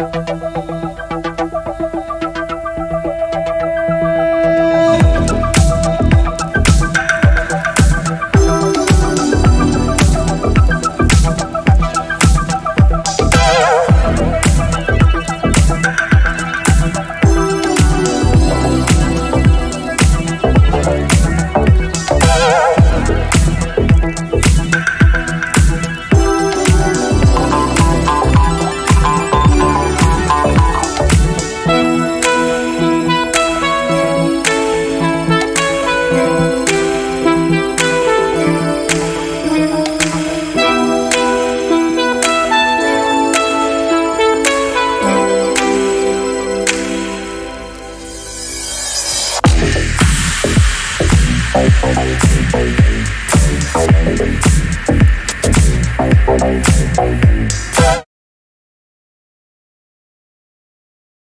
Bye. Bye.